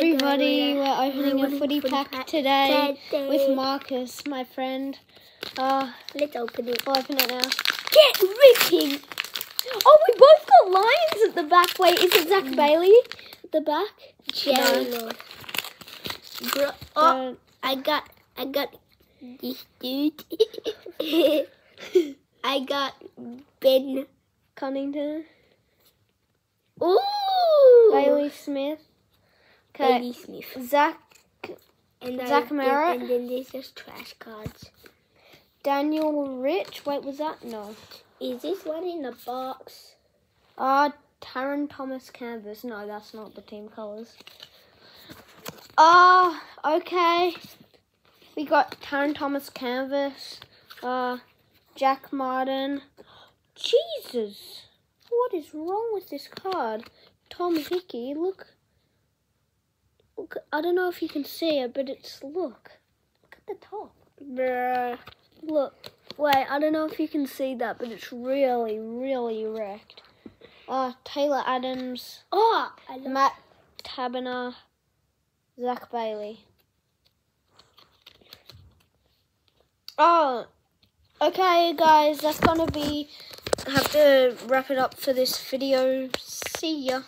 everybody. We're opening a opening footy pack today with Marcus, my friend. Uh, Let's open it. I'll open it now. Get ripping. Oh, we both got lions at the back. Wait, is it Zac Bailey at the back? Cherry No. Lord. Bro, oh, Uh, I got, I got this dude. I got Ben. Cunnington. Ooh. Bailey Smith. Okay, Bailey Smith. Zach And Zach Merrett. And, then there's just trash cards. Daniel Rich. Wait, was that? No. Is this one in the box? Uh, Tarryn Thomas Canvas. No, that's not the team colours. Uh, okay. We got Tarryn Thomas Canvas. Uh, Jack Martin. Jesus. What is wrong with this card? Tom Hickey, look. I don't know if you can see it, but it's, look. Look at the top. Bruh. Look, wait, I don't know if you can see that, but it's really, really wrecked. Uh, Taylor Adams, Oh, Matt Taberner, Zac Bailey. Oh, okay, guys, that's gonna be. I have to wrap it up for this video. See ya.